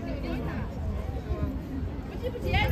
不急，不急。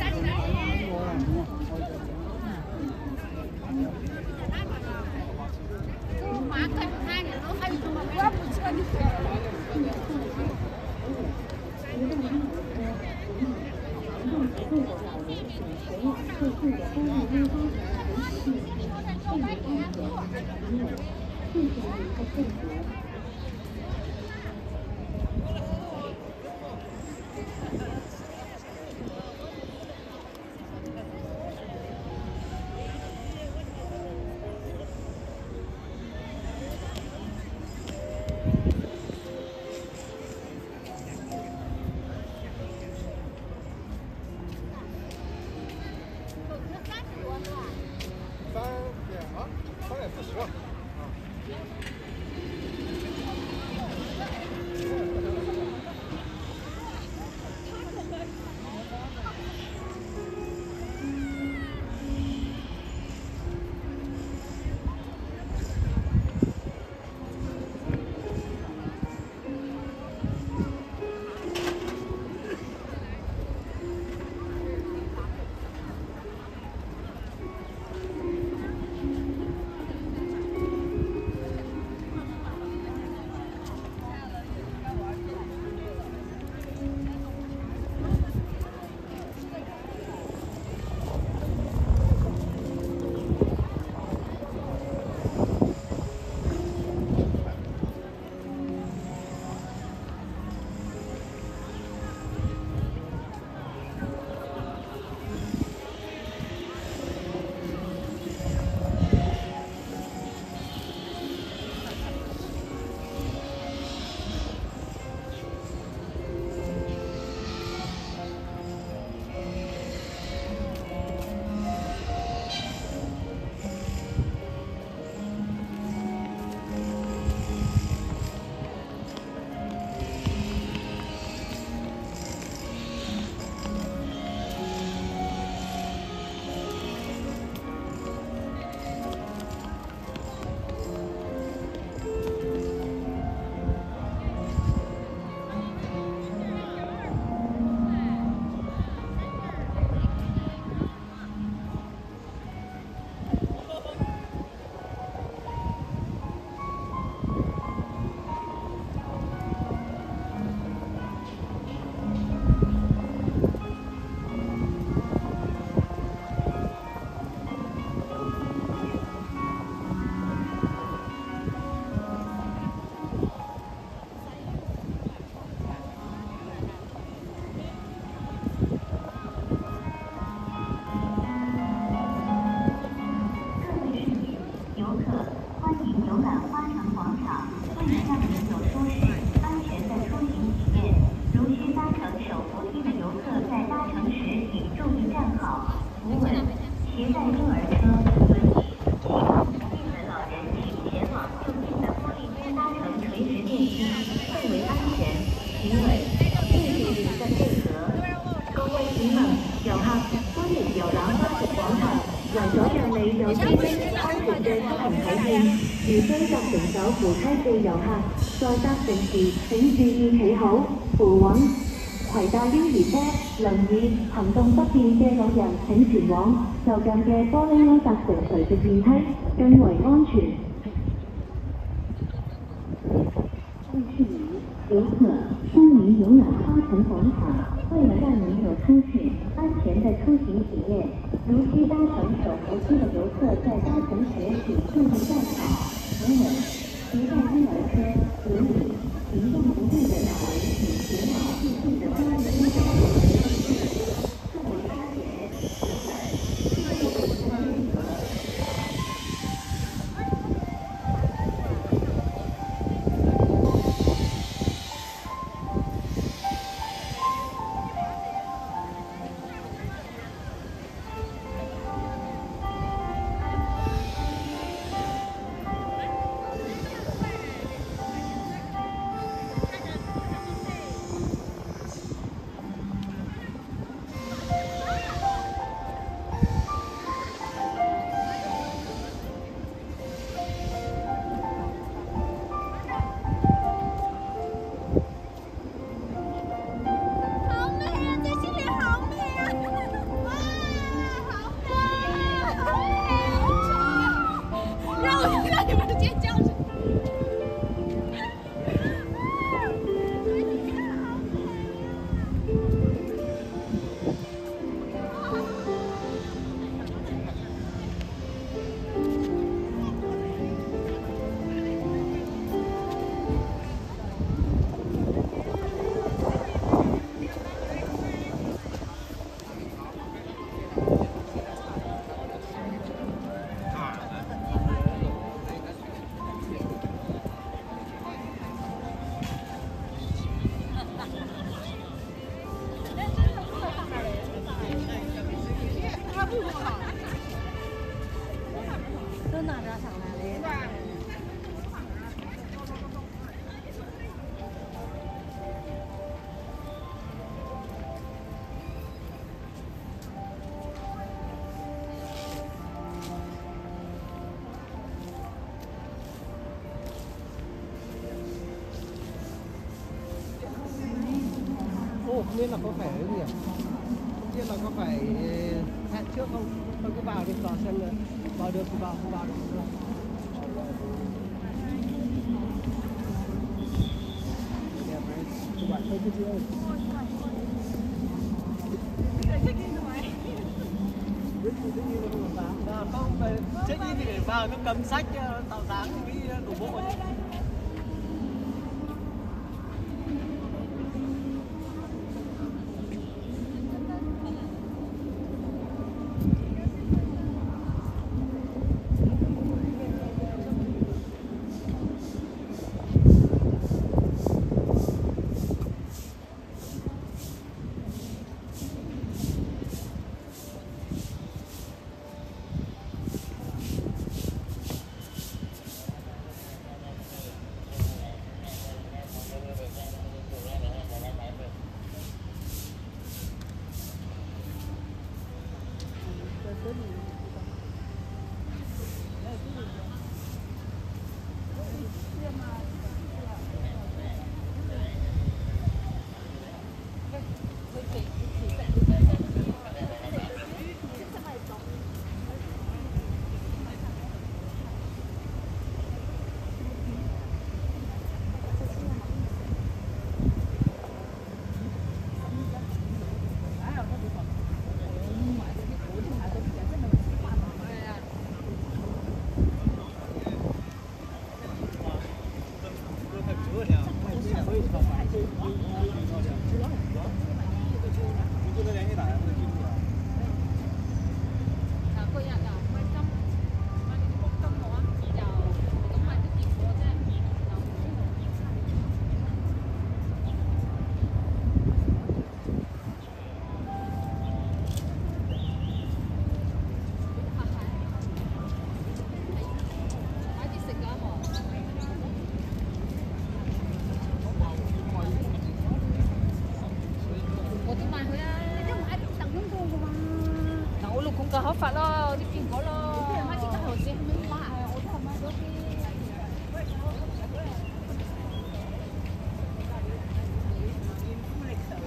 各位市民、遊客，歡迎遊覽花石廣場。為咗讓你有清晰、安全嘅出行體驗，如需搭乘扶梯嘅遊客，在搭乘時請注意企好、扶穩。攜帶嬰兒車、輪椅、行動不便嘅老人請前往就近嘅玻璃屋搭乘垂直電梯，更為安全。游，览花城广场。为了让您有舒适安全的出行体验，如需搭乘手扶梯的游客在搭乘时请注意站好、扶稳。携带婴儿车、轮椅、biết là có phải cái gì à? không biết là có phải hẹn trước không? Thôi cứ vào đi vào xem là vào được thì vào không vào được thì không đẹp này các bạn thấy cái không phải check in thì để vào nó cầm sách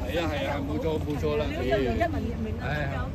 係啊係啊，冇錯冇錯啦，係啊。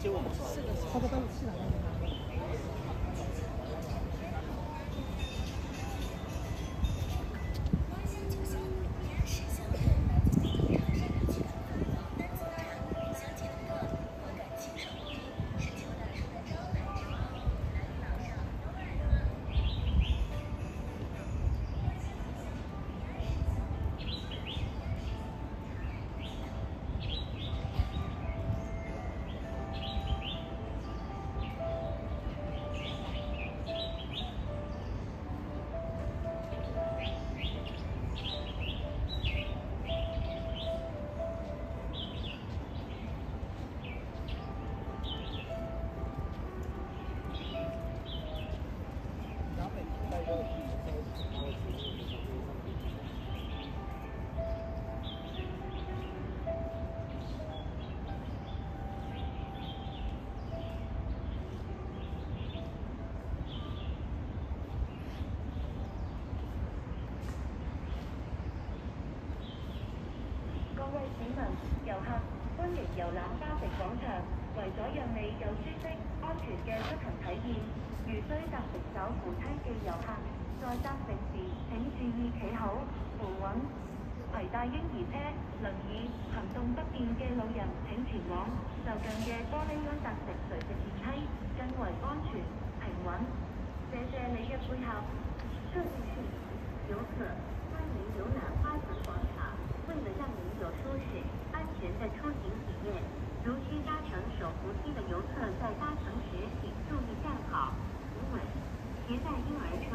接我们是吧？是的，市民、遊客，歡迎遊覽嘉迪廣場。為咗讓你有舒適、安全嘅出行體驗，如需搭乘手扶梯嘅遊客，在搭乘時請注意企好、扶穩。攜帶嬰兒車、輪椅、行動不便嘅老人請前往就近嘅玻璃安達城垂直電梯，更為安全平穩。謝謝你嘅配合。這裡是遊客，歡迎遊覽花城廣場。为了让您有舒适、安全的出行体验，如需搭乘手扶梯的游客在搭乘时请注意站好、扶稳。携带婴儿车、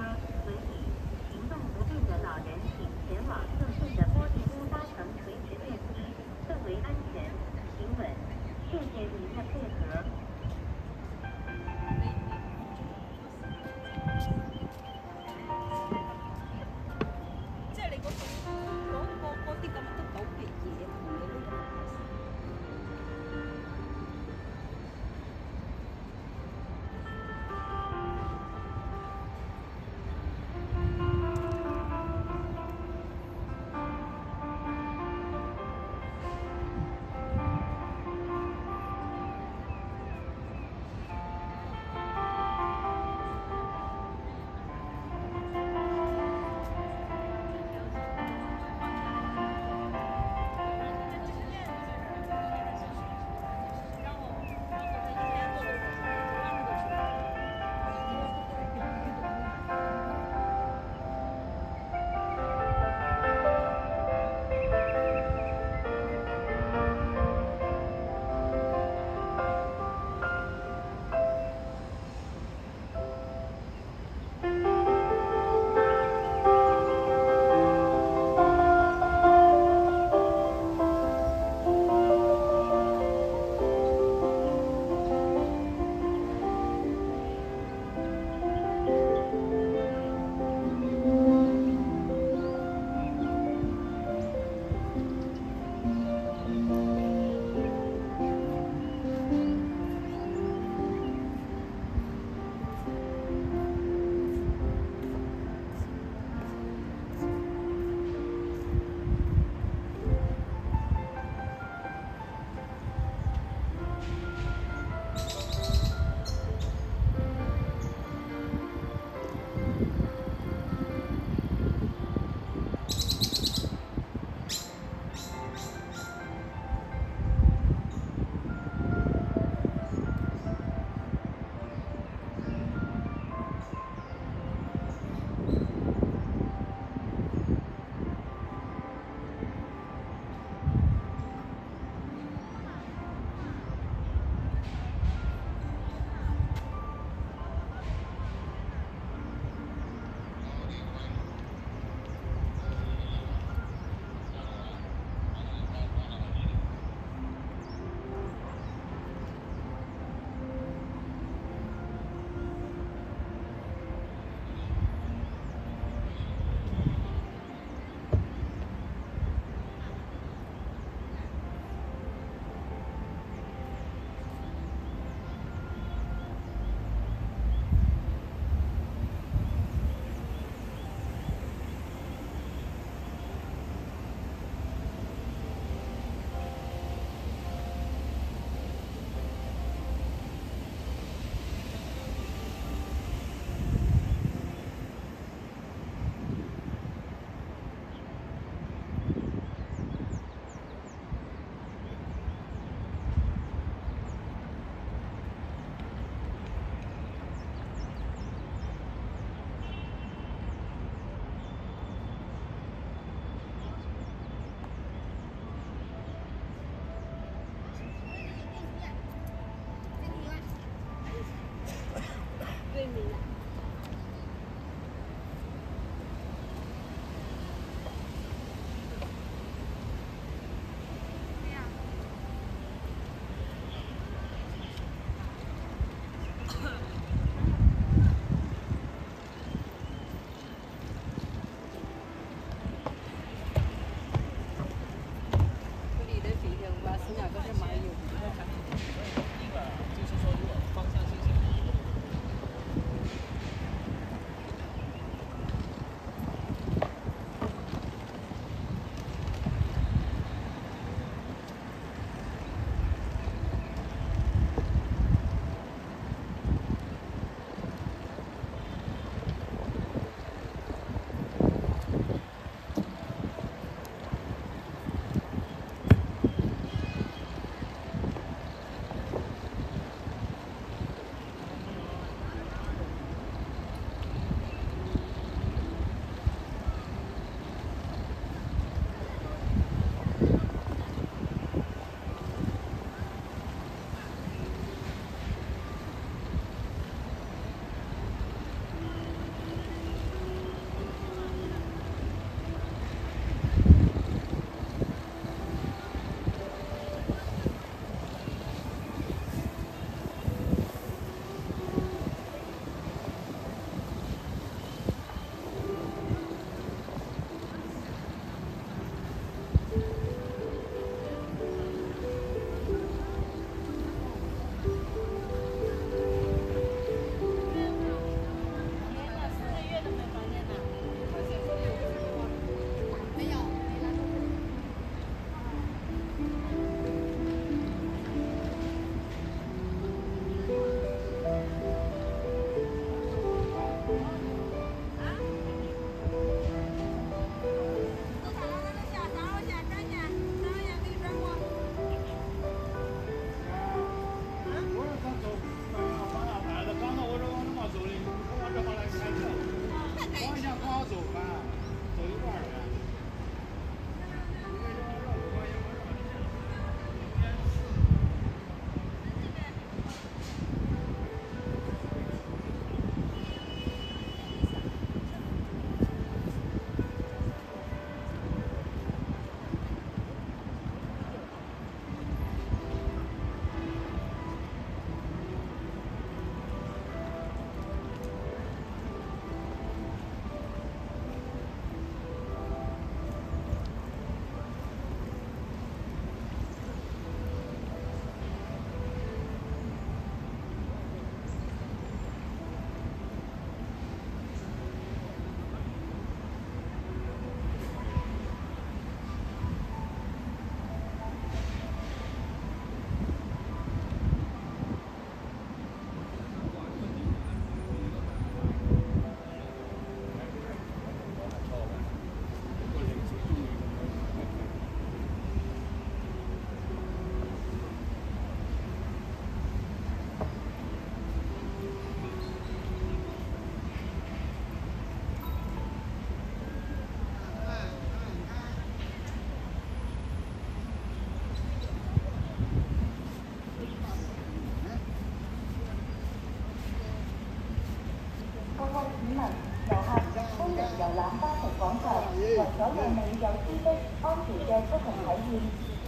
所有未有舒适安全嘅出行体验，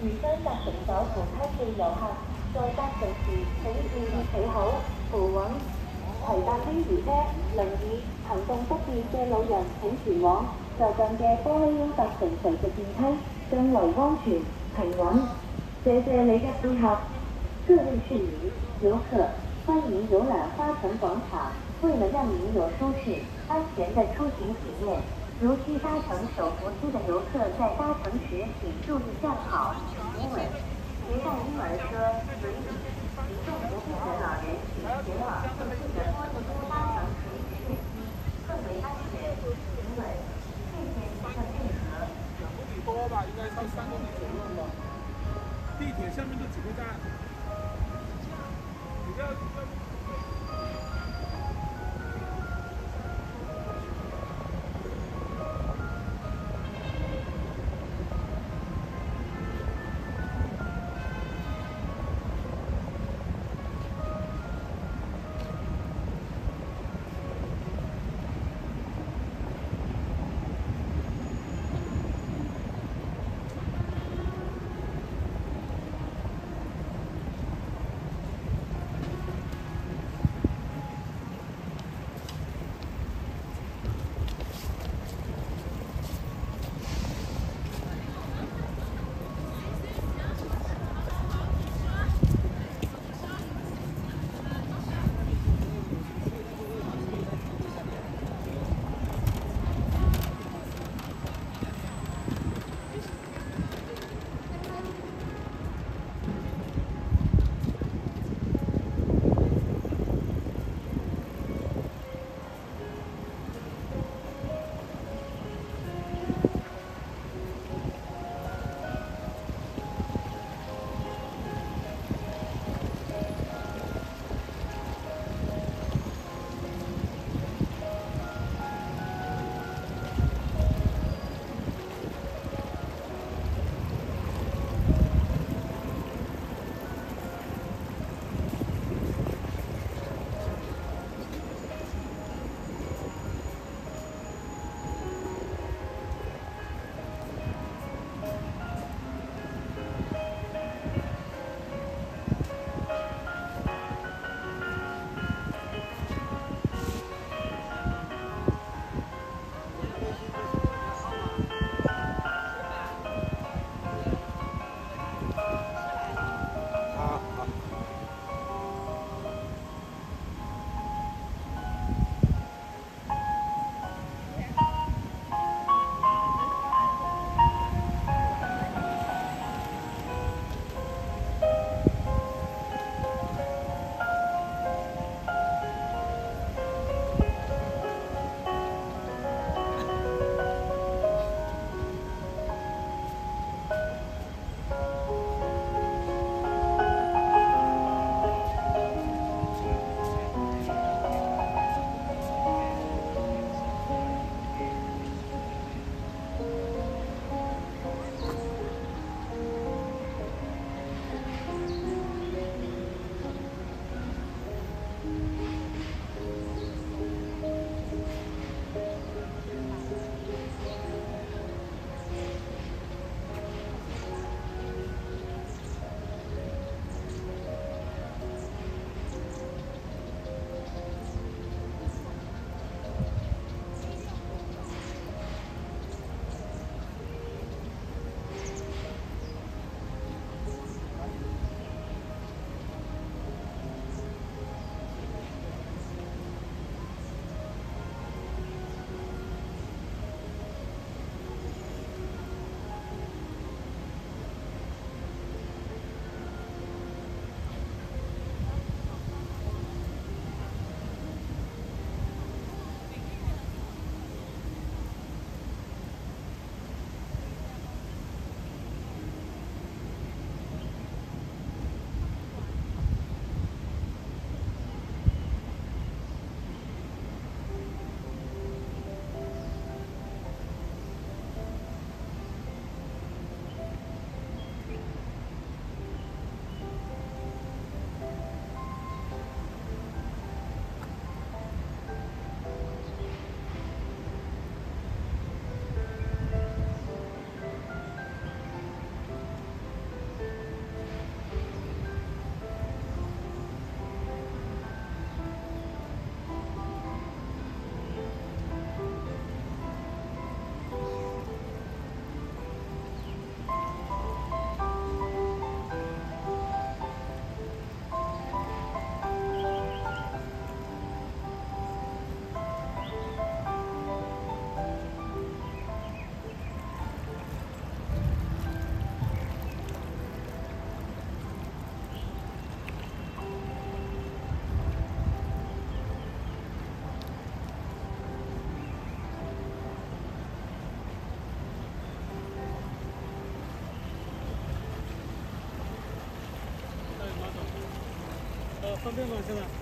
如將搭乘咗扶梯嘅游客，在搭乘时请注意企好、扶穩。攜帶嬰兒車、輪椅、行动不便嘅老人请前往就近嘅玻璃屋搭乘垂直电梯，更为安全平稳。谢谢你嘅配合。各位市民、遊客，欢迎游览花城广场，为了让您有舒适、安全的出行体验。如需搭乘手扶梯的游客，在搭乘时请注意站好、扶稳。携带婴儿车、轮椅、行动不便的老人请前往附近的多利多搭乘垂直电梯，更为安全、平稳。谢谢您的配合。两公里多吧，应该到三公里左右吧。地铁下面的几个站，你要。方便吗？现在？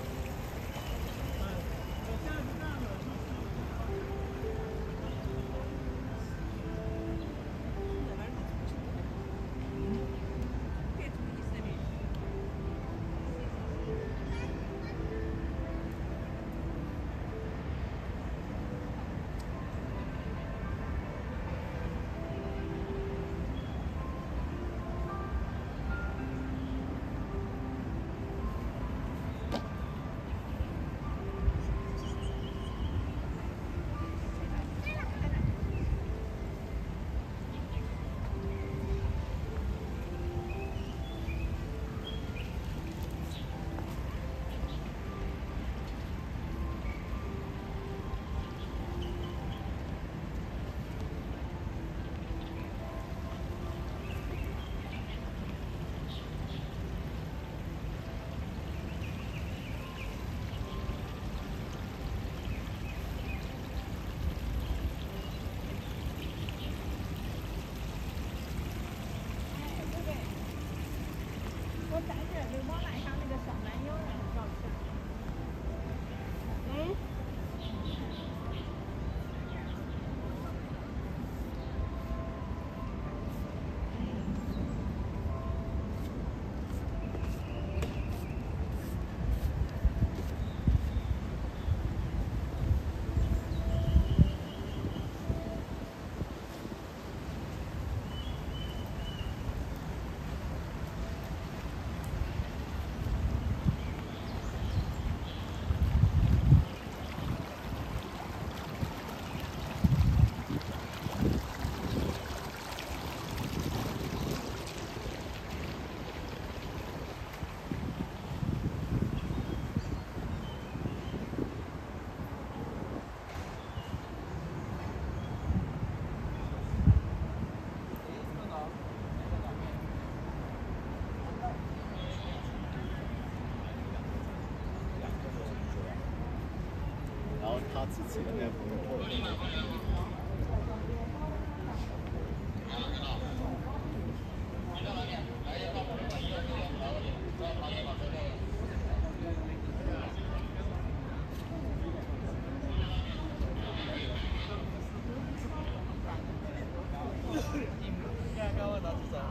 自己的那个。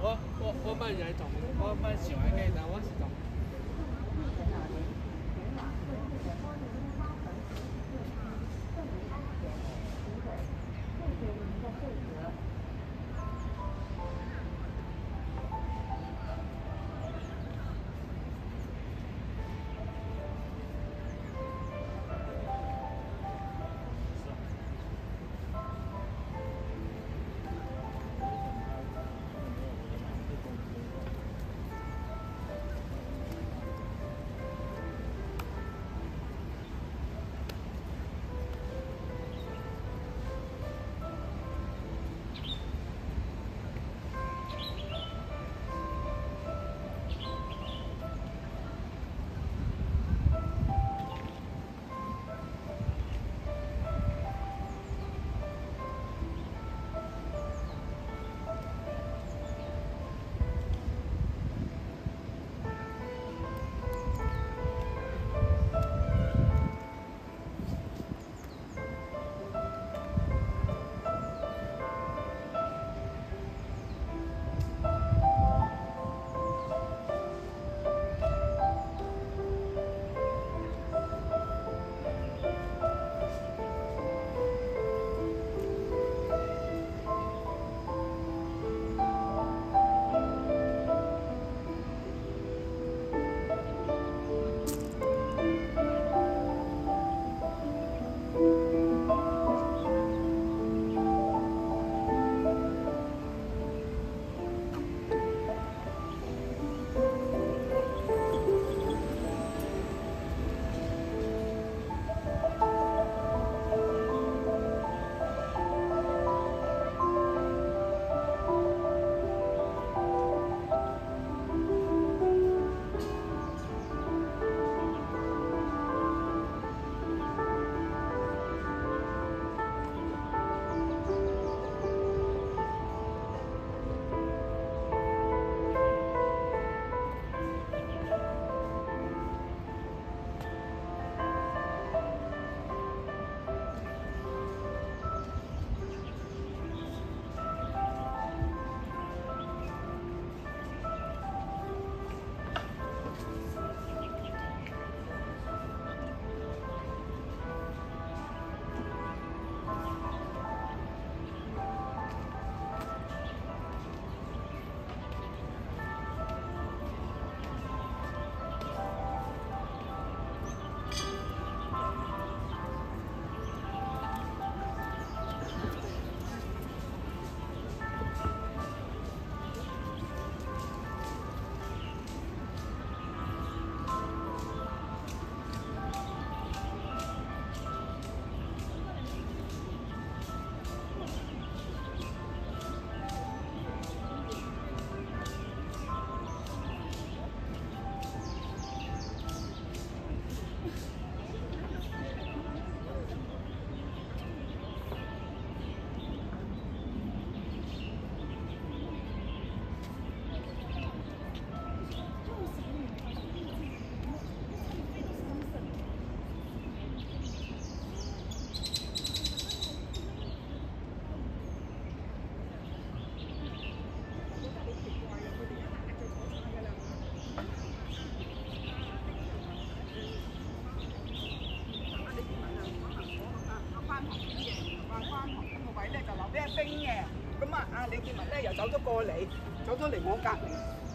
我我我蛮认同，我蛮喜欢嘅，但我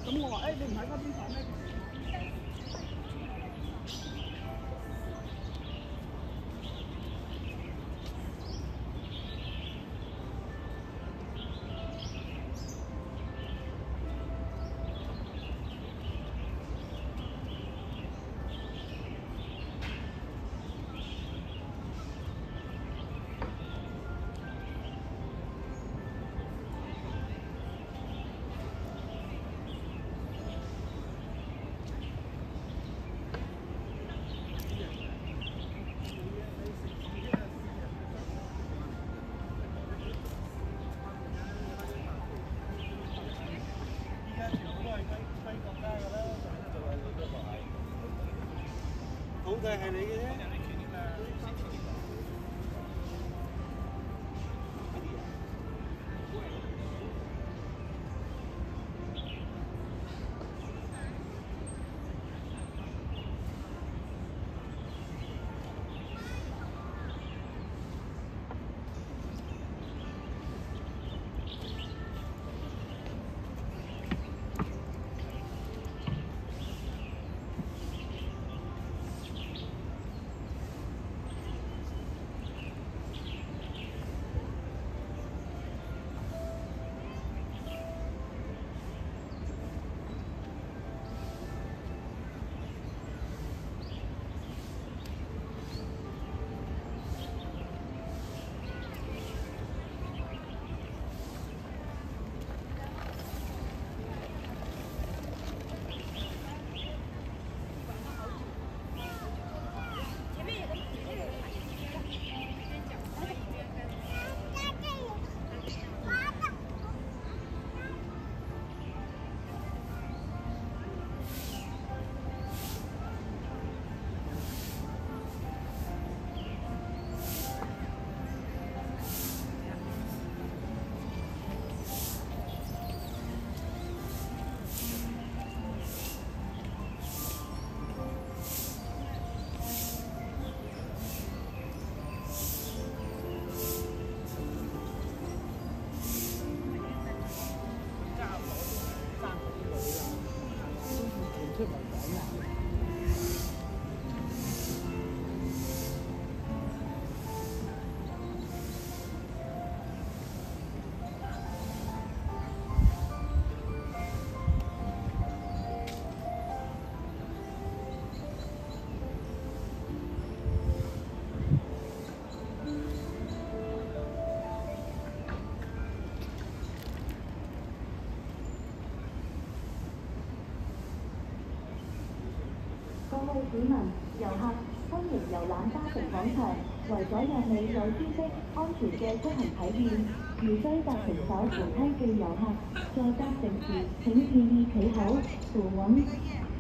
咁我話誒、你唔喺 الظاهرية 市民、遊客，歡迎遊覽嘉城廣場。為咗讓你有舒適、安全嘅出行體驗，如需搭乘手扶梯嘅遊客，在搭乘時請注意企好、扶穩。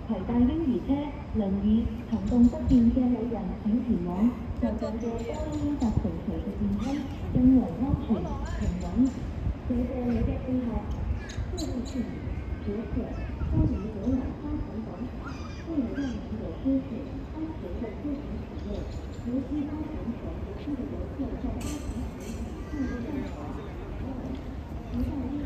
攜帶嬰兒車、輪椅、行動不便嘅老人請前往就近嘅多邊搭乘隨嘅電梯，更為安全平穩。謝謝你嘅配合。這位是左侧，歡迎遊覽嘉城廣場。为了让您有舒适、安全的出行体验，如需搭乘手扶梯的游客在搭乘时请注意站好、扶稳。不要因为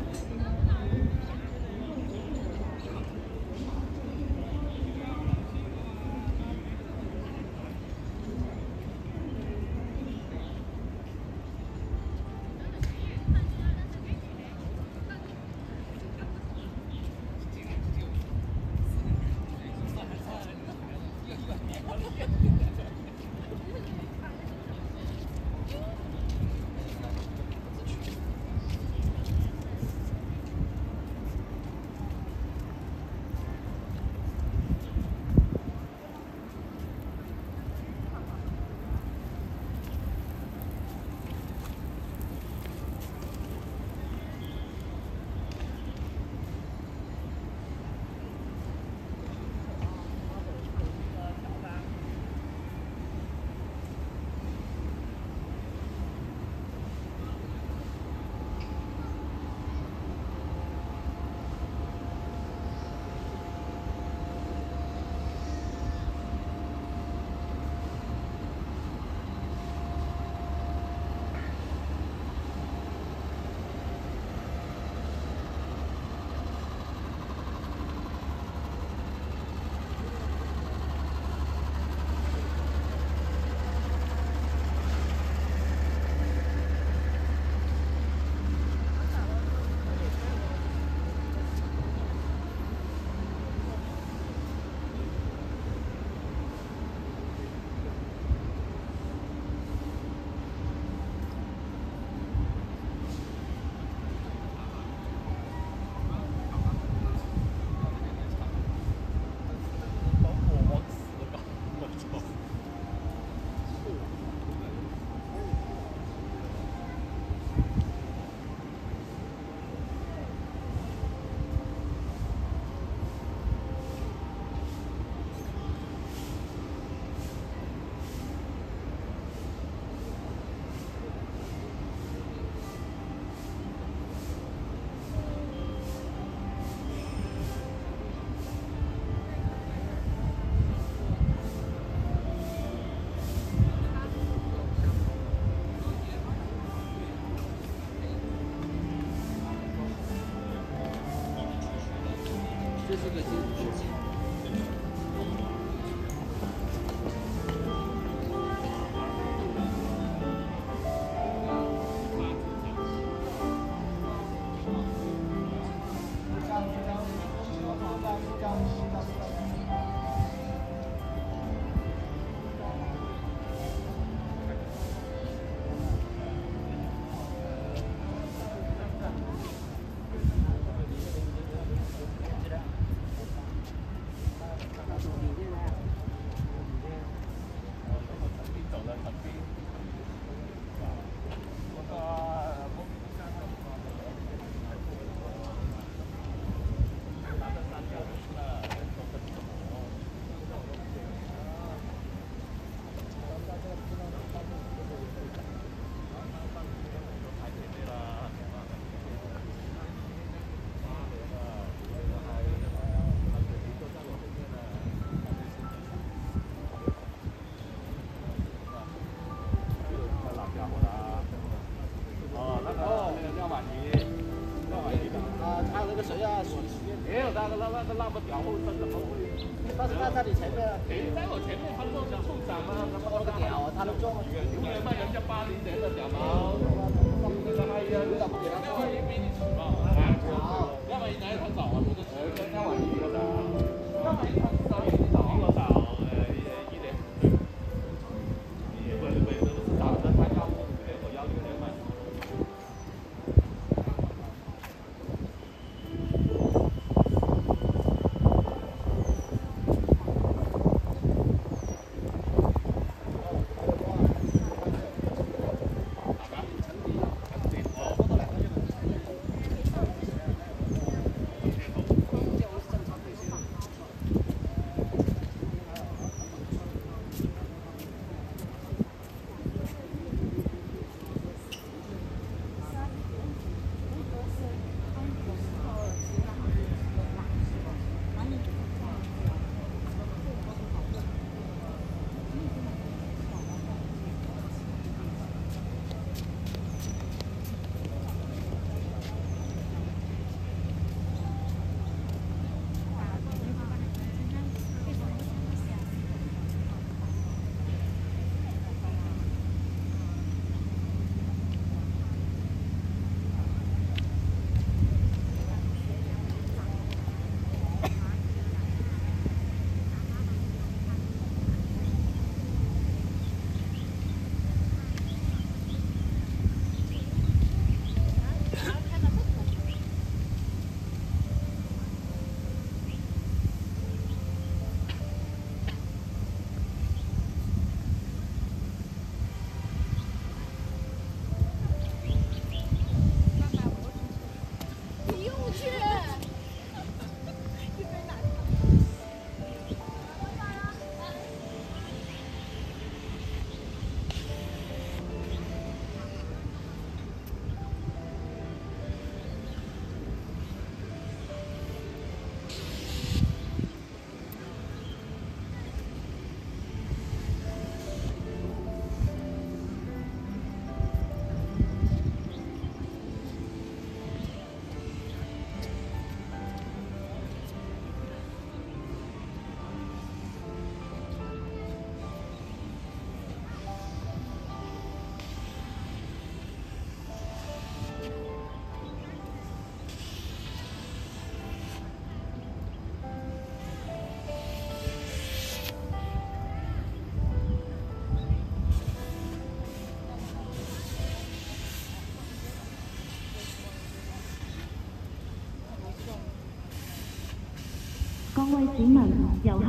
为市民、游客，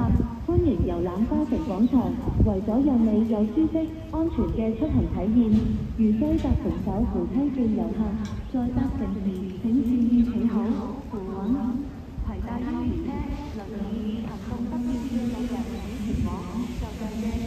欢迎游览花城广场。为咗让你有舒适、安全嘅出行体验，如需搭乘手扶梯嘅游客，在搭乘时请注意企好、扶稳，携带婴儿车、轮椅、行动不便嘅老人请前往就近嘅